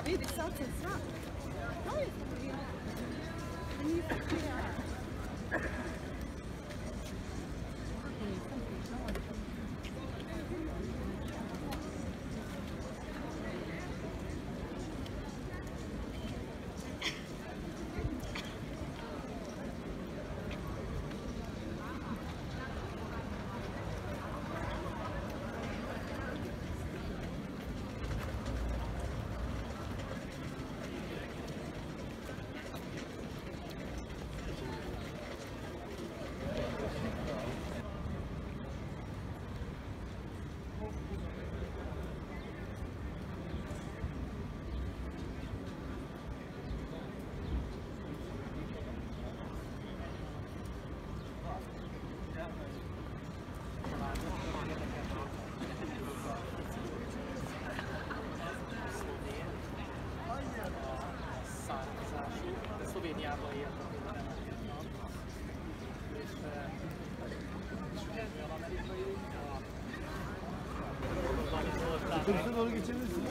حبيبي ساتن سات Kırsa doğru geçebilirsin.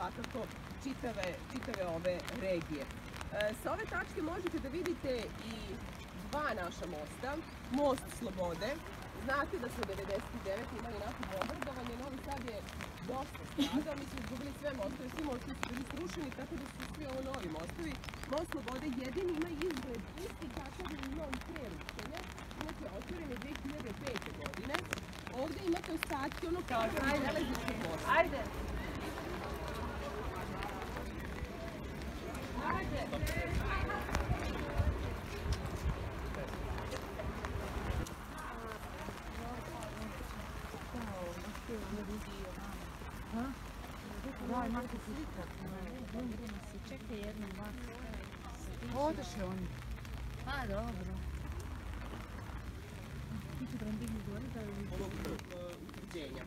Svakako čitave, čitave ove regije. E, sa ove tačke možete da vidite i dva naša mosta, most Slobode, Znate da su 99 imali nakon bombardovanja, Novi Sad je dosta stradao, mi smo izgubili sve mostove, svi mostovi su bili srušeni, tako da su svi ovo novi mostovi. Most Slobode jedini ima izgled isti kakav je imao i pre rušenja, inače otvoren je 2005. godine. Ovdje imate ostatke ono kao. Ajde! Čekaj jednu, dva. Odeše oni. Pa, dobro. utvrđenja.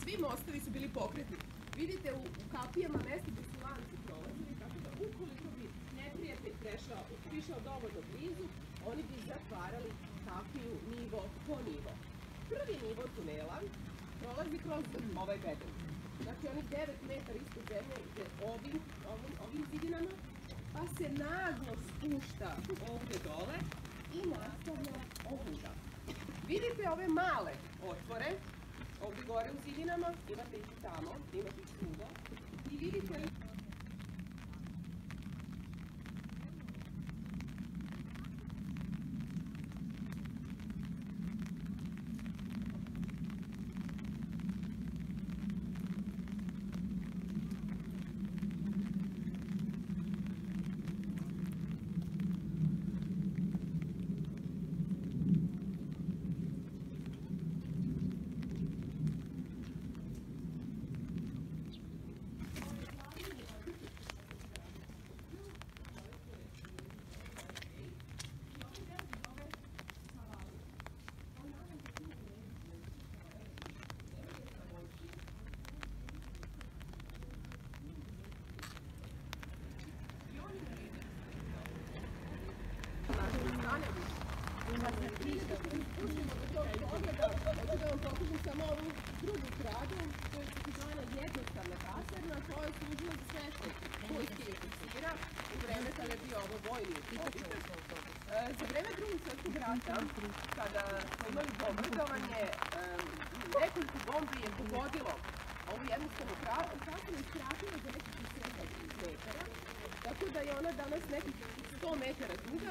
Svi mostovi su bili pokretni. Vidite u, u kapijama mesta gdje su lanci prolazili, tako da ukoliko bi neprijatelj prešao, prišao dovoljno blizu, oni bi zatvarali kapiju nivo po nivo. Prvi nivo tunela prolazi kroz ovaj beton. Znači onih 9 metara ispod zemlje ide ovim, ovim, ovim zidinama, pa se naglo spušta ovdje dole i nastavlja ovuda. Vidite ove male otvore, ovdje gore u zidinama, imate ih tamo, imate ih svuda. I vidite služila za smeštaj vojske i oficira u vreme kada je ovo vojni Za vreme drugog svjetskog rata, kada smo imali bombardovanje, nekoliko bombi je pogodilo ovu jednostavnu kasarnu i skratilo za nekih 7 metara, tako da je ona danas nekih 100 metara duga,